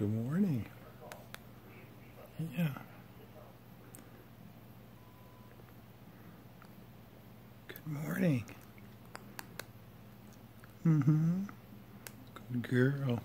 Good morning. Yeah. Good morning. Mm-hmm. Good girl.